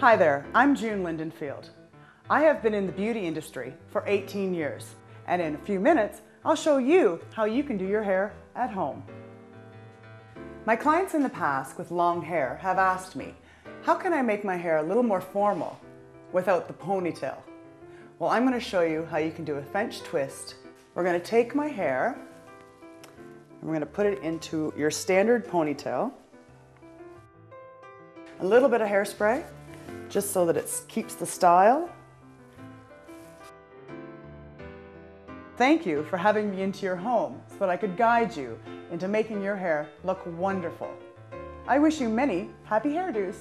Hi there, I'm June Lindenfield. I have been in the beauty industry for 18 years, and in a few minutes, I'll show you how you can do your hair at home. My clients in the past with long hair have asked me, how can I make my hair a little more formal without the ponytail? Well, I'm gonna show you how you can do a French twist. We're gonna take my hair, and we're gonna put it into your standard ponytail. A little bit of hairspray, just so that it keeps the style. Thank you for having me into your home so that I could guide you into making your hair look wonderful. I wish you many happy hairdos.